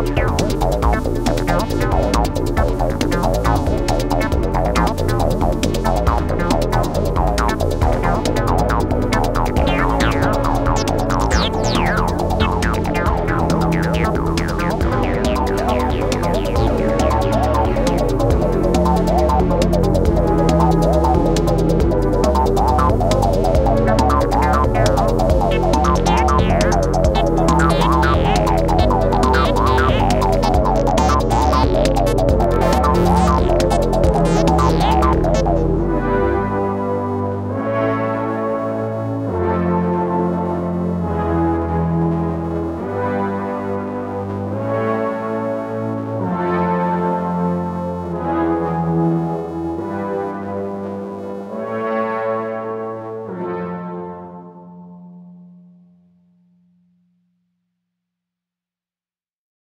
now.